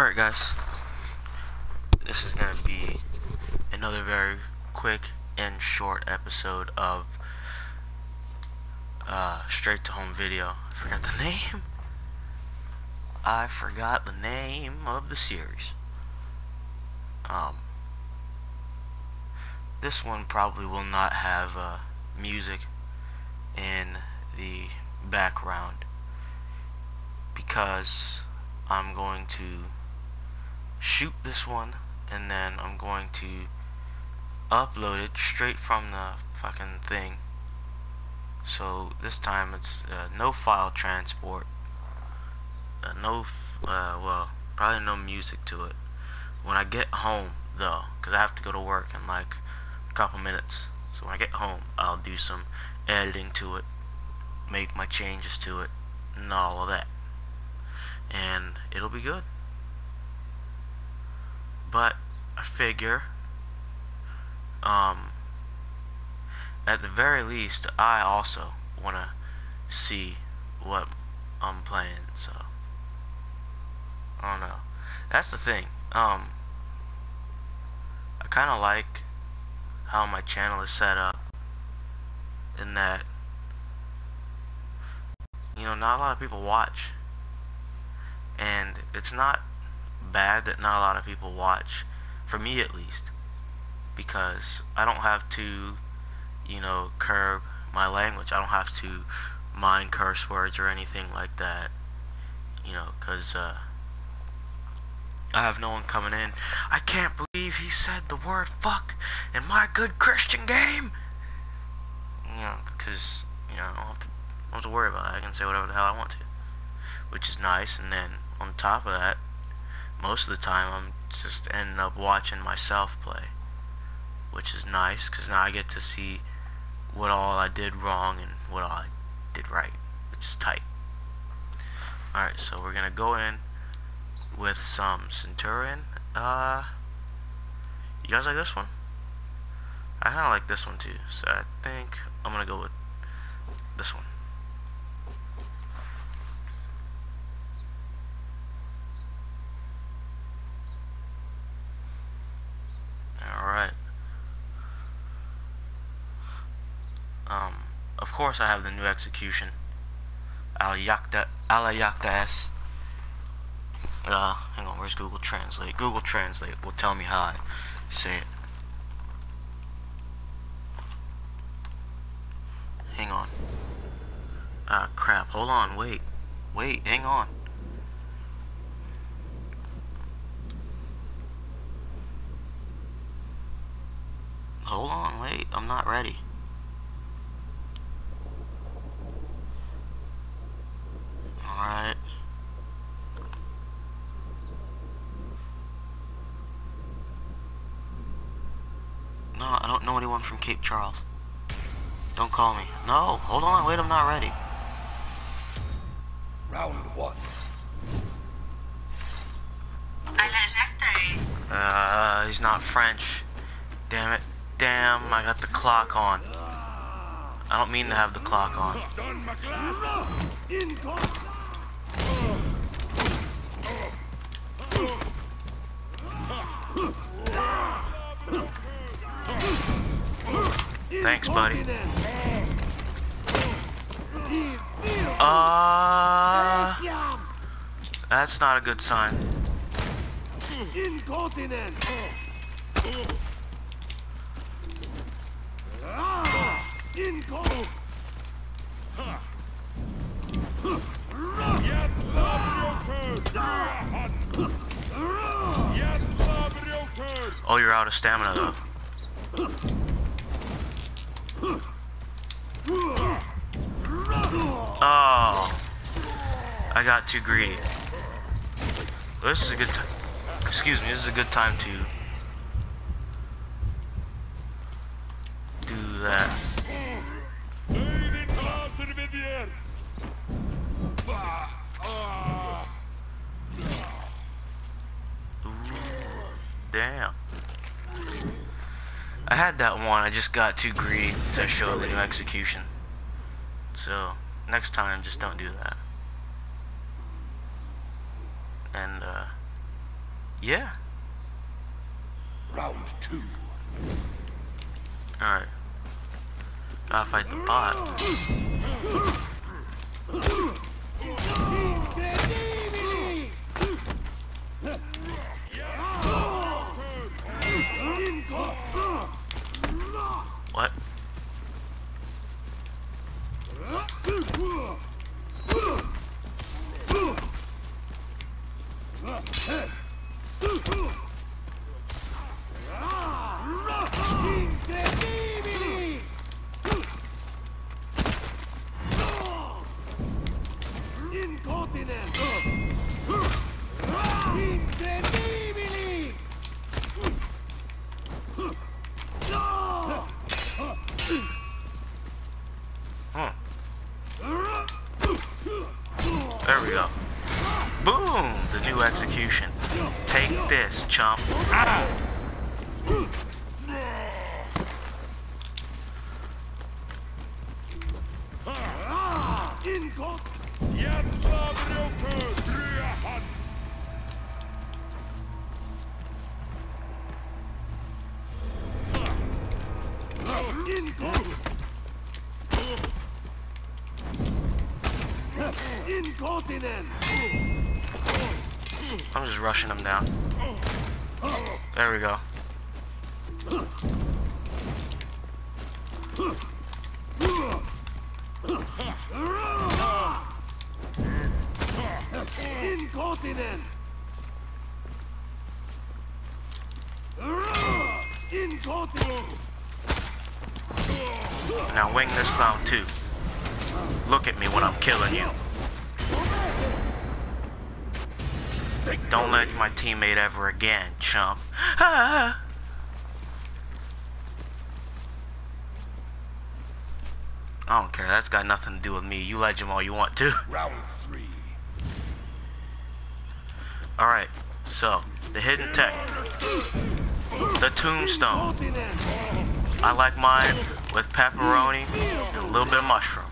Alright guys, this is going to be another very quick and short episode of uh, Straight to Home Video. I forgot the name. I forgot the name of the series. Um, this one probably will not have uh, music in the background because I'm going to shoot this one and then I'm going to upload it straight from the fucking thing. So this time it's uh, no file transport. Uh, no uh, well probably no music to it. When I get home though because I have to go to work in like a couple minutes. So when I get home I'll do some editing to it make my changes to it and all of that. And it'll be good but I figure um at the very least I also want to see what I'm playing so I don't know. That's the thing um I kind of like how my channel is set up in that you know not a lot of people watch. And it's not bad that not a lot of people watch for me at least because I don't have to you know curb my language. I don't have to mind curse words or anything like that you know because uh, I have no one coming in. I can't believe he said the word fuck in my good Christian game! You know because you know I don't have to, I don't have to worry about it. I can say whatever the hell I want to which is nice. And then on top of that most of the time I'm just ending up watching myself play which is nice because now I get to see what all I did wrong and what all I did right which is tight. Alright so we're gonna go in with some Centurion. Uh you guys like this one? I kinda like this one too so I think I'm gonna go with this one Alright. Um, of course I have the new execution. Alayakta, Alayakta S. Uh, hang on, where's Google Translate? Google Translate will tell me how I say it. Hang on. Ah, crap. Hold on, wait. Wait, hang on. Hold on, wait. I'm not ready. Alright. No, I don't know anyone from Cape Charles. Don't call me. No, hold on, wait, I'm not ready. Round one. Uh, he's not French. Damn it. Damn, I got the clock on. I don't mean to have the clock on. Done, McGlass. Thanks, buddy. Uh, that's not a good sign. Incontinent! Incontinent! Jävla bröker! Jävla bröker! Oh, you're out of stamina, though. Oh. I got too greedy. This is a good time. Excuse me, this is a good time to do that. Damn. I had that one, I just got too greedy to show the new execution. So, next time, just don't do that. And, uh, Yeah. Round two. Alright. Gotta fight the bot. Incredibili! What? Incredibili! Incontinent! Incredibili! Hmm. There we go. Boom! The new execution. Take this, chump. Incont... Jävla bröker! Bröhan! Incont... Incontinent! I'm just rushing him down. There we go. Incontinent! Incontinent! Now wing this clown too. Look at me when I'm killing you. Don't let my teammate ever again, chump. Ah! I don't care. That's got nothing to do with me. You let him all you want to. Round three. Alright, so, the hidden tech. The tombstone. I like mine with pepperoni and a little bit of mushroom.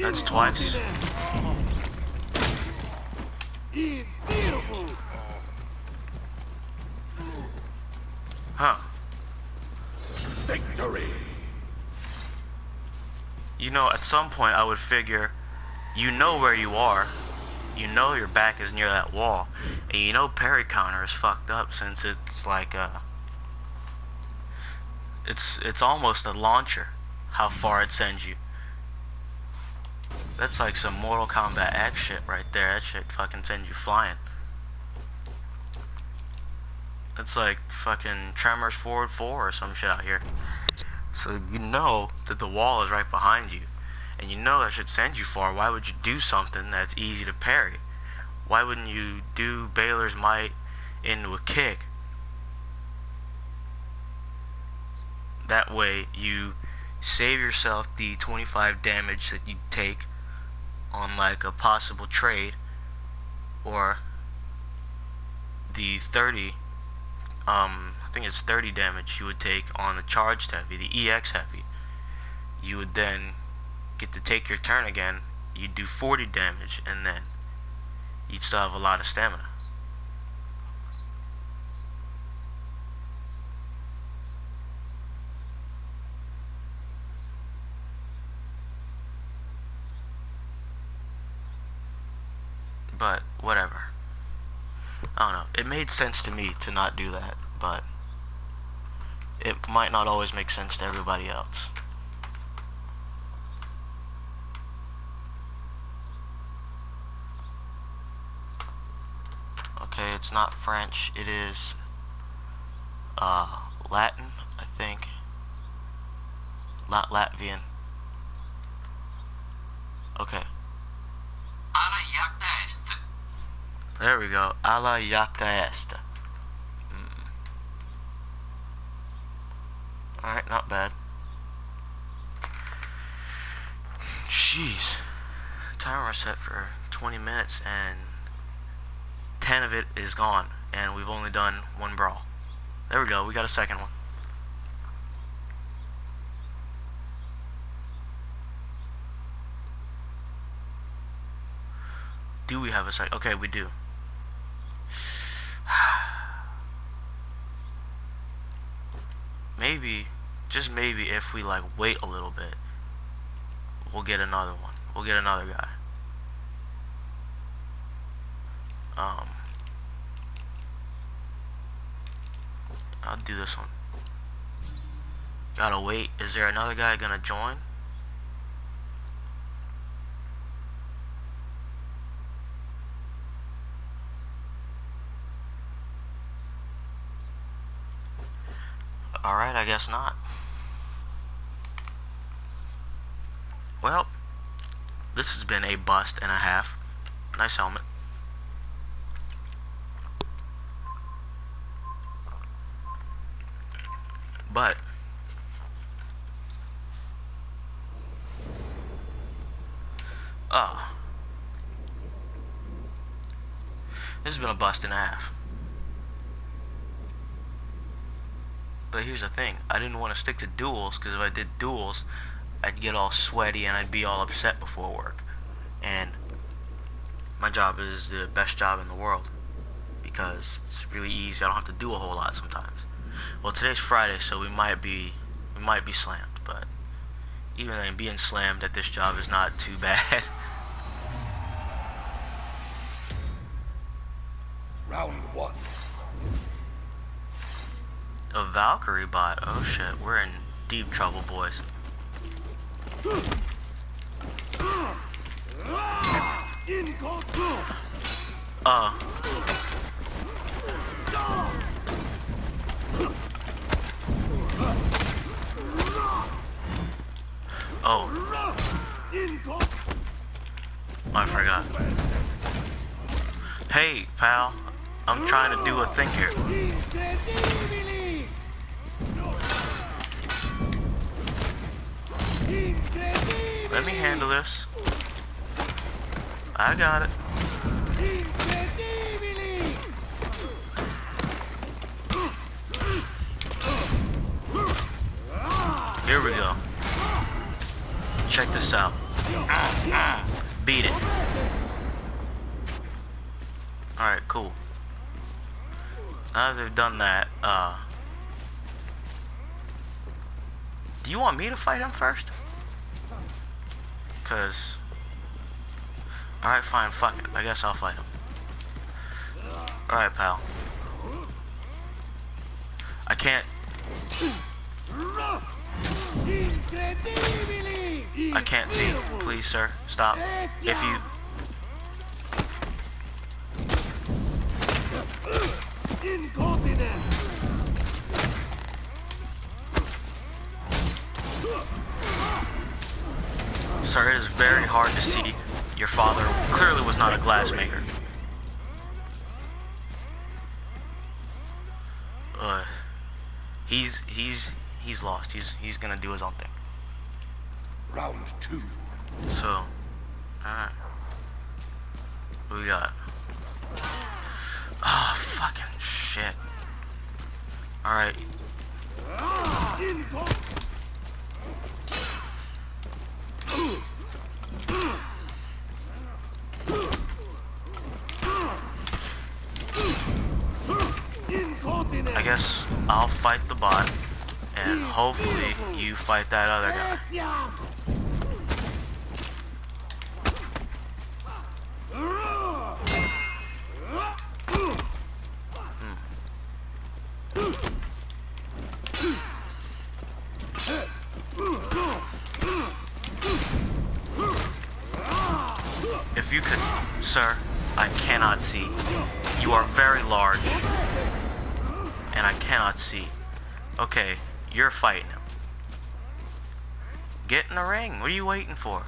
That's twice. Huh. You know, at some point I would figure you know where you are. You know your back is near that wall. And you know parry counter is fucked up since it's like a it's it's almost a launcher how far it sends you. That's like some Mortal Kombat X shit right there. That shit fucking sends you flying. It's like fucking Tremors Forward 4 or some shit out here. So you know that the wall is right behind you. And you know that should send you far. Why would you do something that's easy to parry? Why wouldn't you do Baylor's Might into a kick? That way you save yourself the 25 damage that you take on like a possible trade or the 30 um I think it's 30 damage you would take on the charged heavy, the EX heavy. You would then get to take your turn again. You'd do 40 damage and then you'd still have a lot of stamina. But whatever. I don't know. It made sense to me to not do that, but it might not always make sense to everybody else. Okay, it's not French. It is uh, Latin, I think. Lat Latvian. Okay. There we go. A la Esta. Mm. Alright, not bad. Jeez. Timer set for 20 minutes and 10 of it is gone. And we've only done one brawl. There we go. We got a second one. Do we have a second? Okay, we do. Maybe, just maybe, if we like wait a little bit, we'll get another one. We'll get another guy. Um, I'll do this one. Gotta wait. Is there another guy gonna join? Alright, I guess not. Well, this has been a bust and a half. Nice helmet. But Oh. This has been a bust and a half. But here's the thing. I didn't want to stick to duels because if I did duels, I'd get all sweaty and I'd be all upset before work. And my job is the best job in the world because it's really easy. I don't have to do a whole lot sometimes. Well, today's Friday, so we might be we might be slammed, but even then, being slammed at this job is not too bad. Round one. A Valkyrie bot. Oh shit, we're in deep trouble, boys. Uh. Oh, I forgot. Hey, pal. I'm trying to do a thing here. Let me handle this. I got it. Here we go. Check this out. Beat it. Alright, cool. Now that they've done that, uh... Do you want me to fight him first? Cause... Alright, fine, fuck it. I guess I'll fight him. Alright, pal. I can't... I can't see. Please, sir. Stop. If you... Incontinent. Sir, it is very hard to see. Your father clearly was not a glassmaker. Uh, he's he's he's lost. He's he's gonna do his own thing. Round two. So, alright. What we got? Oh, fucking shit. Alright. Incon- Incontinent. I guess I'll fight the bot, and hopefully you fight that other guy. Hmm. If you could, sir, I cannot see. You are very large, cannot see. Okay, you're fighting him. Get in the ring. What are you waiting for?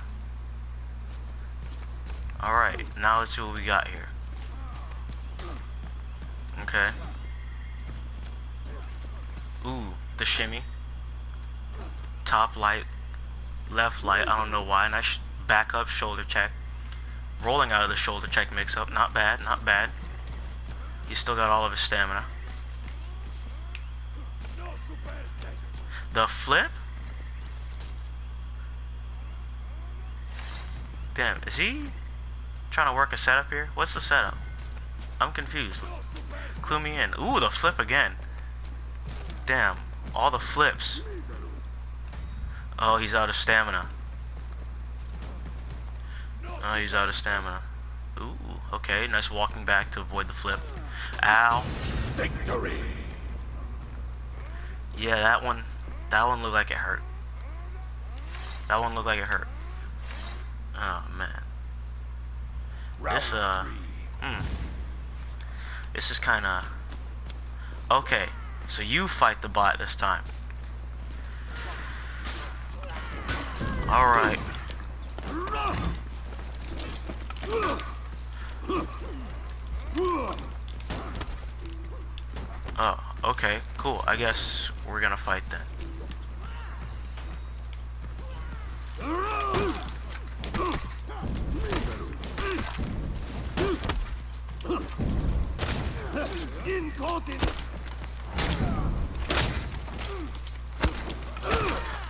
Alright, now let's see what we got here. Okay. Ooh, the shimmy. Top light, left light, I don't know why. Nice back up shoulder check. Rolling out of the shoulder check mix up. Not bad, not bad. He's still got all of his stamina. The flip? Damn, is he trying to work a setup here? What's the setup? I'm confused. Clue me in. Ooh, the flip again. Damn, all the flips. Oh, he's out of stamina. Oh, he's out of stamina. Ooh, okay, nice walking back to avoid the flip. Ow. Victory. Yeah, that one, that one looked like it hurt. That one looked like it hurt. Oh, man. Round This, uh. Hmm. This is kind of... Okay, so you fight the bot this time. Alright. Oh, okay, cool. I guess we're gonna fight then. Incontinent.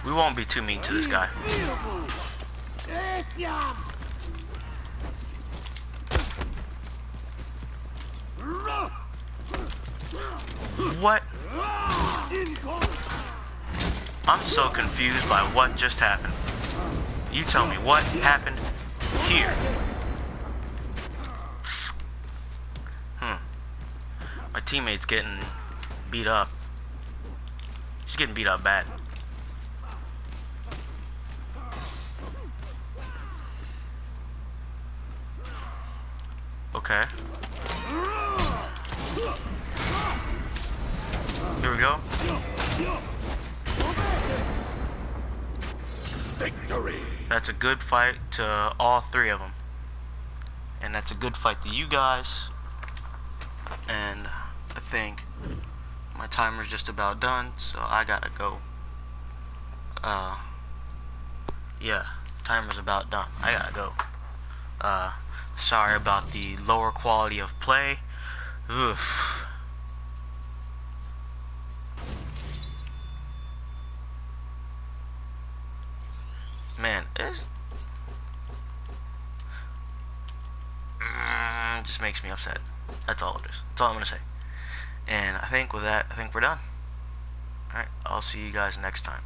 We won't be too mean to this guy. What? I'm so confused by what just happened. You tell me what happened here. Hmm. My teammate's getting beat up. He's getting beat up bad. Okay. Here we go. Victory. That's a good fight to all three of them. And that's a good fight to you guys. And I think my timer's just about done, so I gotta go. Uh, yeah, timer's about done. I gotta go. Uh, sorry about the lower quality of play. Oof. Man, it's mm, just makes me upset. That's all it is. That's all I'm gonna say. And I think with that, I think we're done. Alright, I'll see you guys next time.